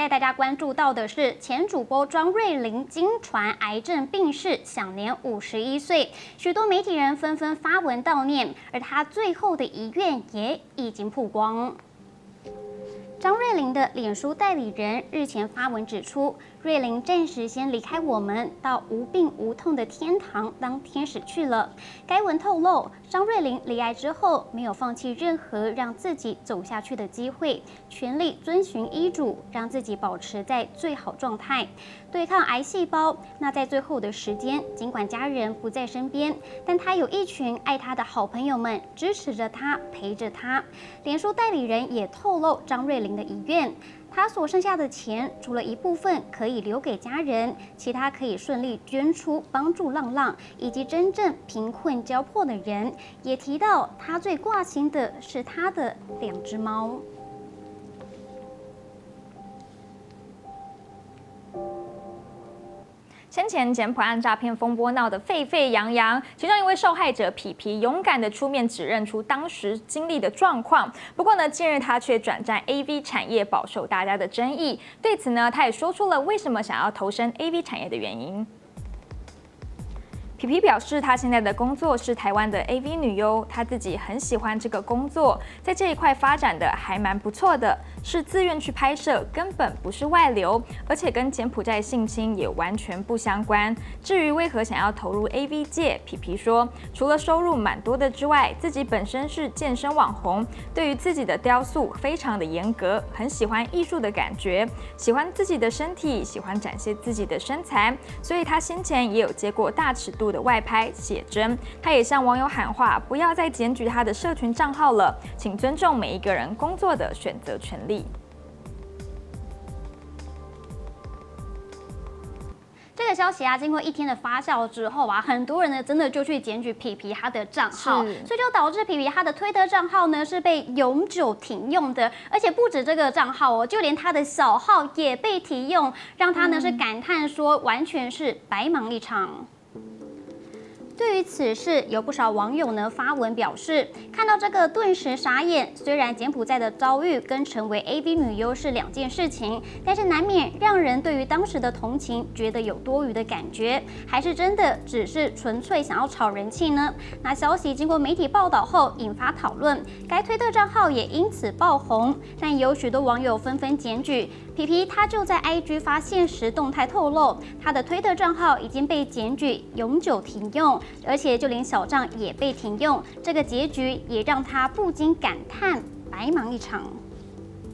带大家关注到的是前主播庄瑞玲经传癌症病逝，享年五十一岁，许多媒体人纷纷发文悼念，而他最后的遗愿也已经曝光。张瑞玲的脸书代理人日前发文指出，瑞玲暂时先离开我们，到无病无痛的天堂当天使去了。该文透露，张瑞玲离癌之后，没有放弃任何让自己走下去的机会，全力遵循医嘱，让自己保持在最好状态，对抗癌细胞。那在最后的时间，尽管家人不在身边，但他有一群爱他的好朋友们支持着他，陪着他。脸书代理人也透露，张瑞的遗愿，他所剩下的钱，除了一部分可以留给家人，其他可以顺利捐出，帮助浪浪以及真正贫困交迫的人。也提到，他最挂心的是他的两只猫。先前柬埔寨诈骗风波闹得沸沸扬扬，其中一位受害者皮皮勇敢的出面指认出当时经历的状况。不过呢，近日他却转战 AV 产业，饱受大家的争议。对此呢，他也说出了为什么想要投身 AV 产业的原因。皮皮表示，他现在的工作是台湾的 AV 女优，他自己很喜欢这个工作，在这一块发展的还蛮不错的，是自愿去拍摄，根本不是外流，而且跟柬埔寨性侵也完全不相关。至于为何想要投入 AV 界，皮皮说，除了收入蛮多的之外，自己本身是健身网红，对于自己的雕塑非常的严格，很喜欢艺术的感觉，喜欢自己的身体，喜欢展现自己的身材，所以他先前也有接过大尺度。的外拍写真，他也向网友喊话，不要再检举他的社群账号了，请尊重每一个人工作的选择权利。这个消息啊，经过一天的发酵之后啊，很多人呢真的就去检举皮皮他的账号，所以就导致皮皮他的推特账号呢是被永久停用的，而且不止这个账号哦，就连他的小号也被停用，让他呢是感叹说，完全是白忙一场。对于此事，有不少网友呢发文表示，看到这个顿时傻眼。虽然柬埔寨的遭遇跟成为 AV 女优是两件事情，但是难免让人对于当时的同情觉得有多余的感觉，还是真的只是纯粹想要炒人气呢？那消息经过媒体报道后引发讨论，该推特账号也因此爆红，但有许多网友纷纷检举皮皮，他就在 IG 发现实动态透露，他的推特账号已经被检举永久停用。而且就连小账也被停用，这个结局也让他不禁感叹：白忙一场。